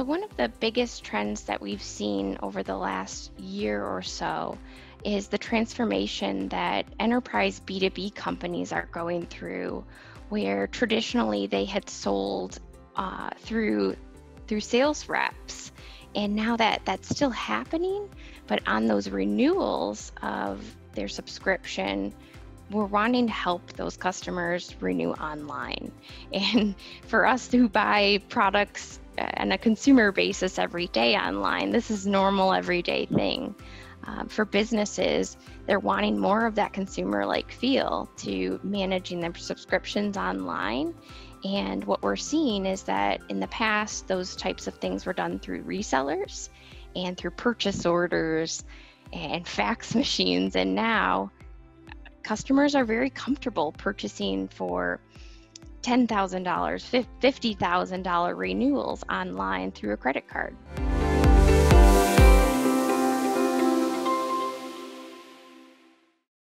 So, one of the biggest trends that we've seen over the last year or so is the transformation that enterprise B2B companies are going through, where traditionally they had sold uh, through through sales reps, and now that that's still happening, but on those renewals of their subscription, we're wanting to help those customers renew online. And for us who buy products on a consumer basis every day online. This is normal everyday thing. Um, for businesses, they're wanting more of that consumer like feel to managing their subscriptions online. And what we're seeing is that in the past, those types of things were done through resellers and through purchase orders and fax machines. And now customers are very comfortable purchasing for $10,000, $50,000 renewals online through a credit card.